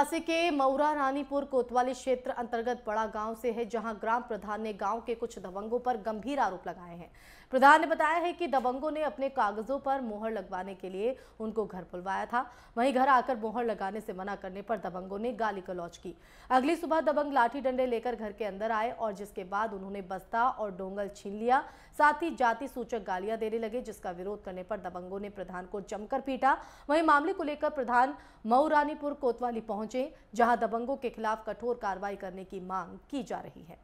पासी के मऊरा रानीपुर कोतवाली क्षेत्र अंतर्गत बड़ा गाँव से है, जहाँ ग्राम प्रधान ने गाँव के कुछ दबंगों पर गंभीर आरोप लगाए हैं। प्रधान ने बताया है कि दबंगों ने अपने कागजों पर मोहर लगवाने के लिए उनको घर बुलवाया था। वहीं घर आकर मोहर लगाने से मना करने पर दबंगों ने गाली गलौज की। अगली सुबह दबंग लाठी डंडे लेकर घर के अंदर आए और जिसके बाद उन्होंने बस्ता और डोंगल छीन लिया। साथ ही जाति सूचक गालियाँ देने लगे, जिसका विरोध करने पर दबंगों ने प्रधान को जमकर पीटा। वहीं मामले को लेकर प्रधान मऊ रानीपुर कोतवाली पहुँचे जहाँ दबंगों के खिलाफ कठोर कार्रवाई करने की मांग की जा रही है।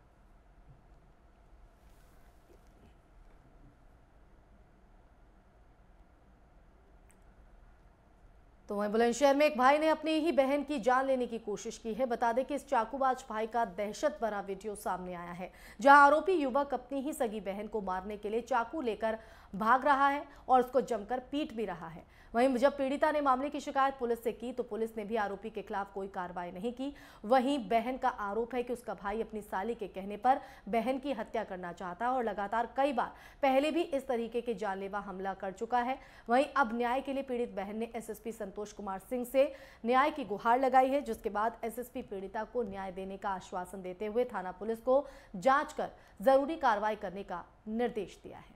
तो वहीं बुलंदशहर में एक भाई ने अपनी ही बहन की जान लेने की कोशिश की है। बता दें कि इस चाकूबाज भाई का दहशत भरा वीडियो सामने आया है, जहाँ आरोपी युवक अपनी ही सगी बहन को मारने के लिए चाकू लेकर भाग रहा है और उसको जमकर पीट भी रहा है। वहीं जब पीड़िता ने मामले की शिकायत पुलिस से की तो पुलिस ने भी आरोपी के खिलाफ कोई कार्रवाई नहीं की। वहीं बहन का आरोप है कि उसका भाई अपनी साली के कहने पर बहन की हत्या करना चाहता है और लगातार कई बार पहले भी इस तरीके के जानलेवा हमला कर चुका है। वहीं अब न्याय के लिए पीड़ित बहन ने एसएसपी संतोष कुमार सिंह से न्याय की गुहार लगाई है, जिसके बाद एसएसपी पीड़िता को न्याय देने का आश्वासन देते हुए थाना पुलिस को जाँच कर ज़रूरी कार्रवाई करने का निर्देश दिया है।